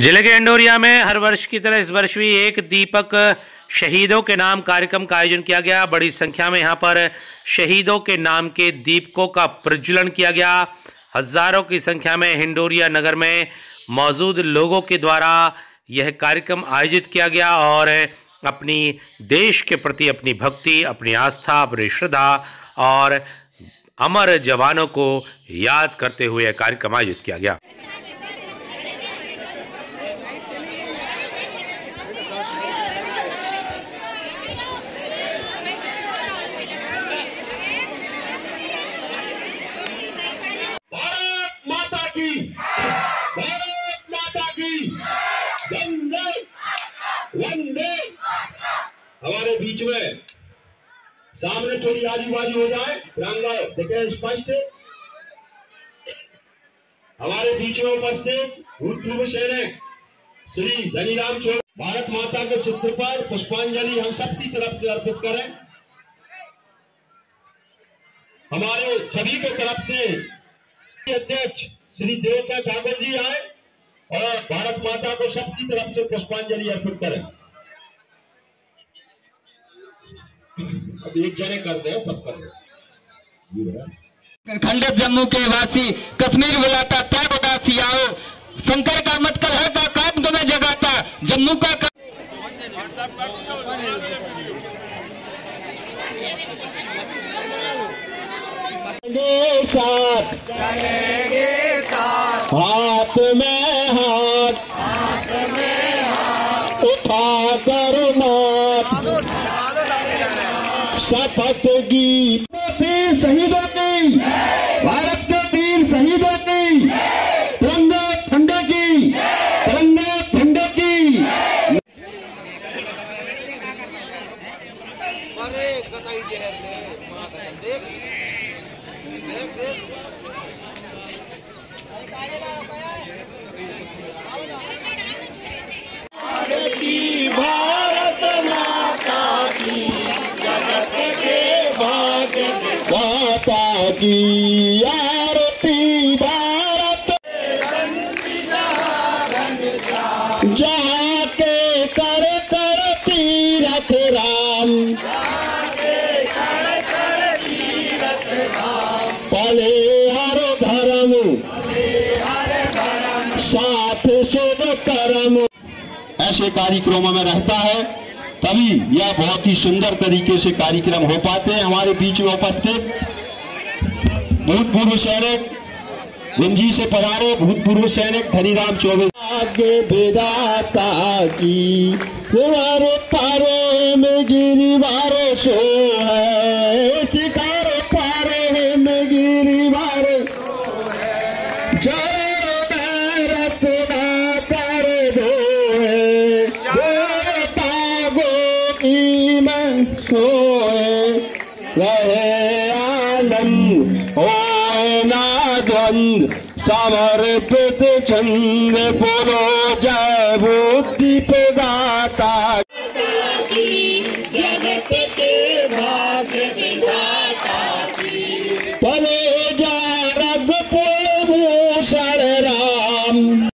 ज़िले के इंडोरिया में हर वर्ष की तरह इस वर्ष भी एक दीपक शहीदों के नाम कार्यक्रम का आयोजन किया गया। बड़ी संख्या में यहाँ पर शहीदों के नाम के दीपकों का प्रज्वलन किया गया। हज़ारों की संख्या में हिंडोरिया नगर में मौजूद लोगों के द्वारा यह कार्यक्रम आयोजित किया गया और अपनी देश के प्रति अपनी भक्ति, अपनी आस्था, अपनी श्रद्धा और अमर जवानों को याद करते हुए कार्यक्रम आयोजित किया गया भारत माता की भारत माता की वंदे वंदे हमारे बीच में सामने थोड़ी आजू बाजू हो जाए। तिरंगा देखे स्पष्ट हमारे बीच में उपस्थित भूतपूर्व सैनिक श्री धनीराम चौधरी भारत माता के चित्र पर पुष्पांजलि हम सबकी तरफ़ से अर्पित करें। हमारे सभी के तरफ़ से अध्यक्ष श्री देव सिंह ठाकुर जी आए और भारत माता को सबकी तरफ़ से पुष्पांजलि अर्पित करें। अब एक जने करते हैं सब कर खंडित जम्मू के वासी कश्मीर बुलाता तय उदासी आओ शंकर का मतकल है का काम तुम्हें जगाता जम्मू का काम साथ हाथ में शपथ गीत वीर शहीदों की। भारत के वीर शहीदों की। तिरंगा झंडे की। तिरंगा झंडे की। की जहाँ के कर कर तीरथ राम। पले हर धर्म, साथ शुभ कर्म। ऐसे कार्यक्रमों में रहता है, तभी यह बहुत ही सुंदर तरीके से कार्यक्रम हो पाते हैं। हमारे बीच में उपस्थित भूतपूर्व सैनिक गुंजी से पधारे भूतपूर्व सैनिक धनीराम चौबे। आगे विदाता की तुम्हारे पारे द्वंद समर्पित छंद बोलो जय बुद्धि पे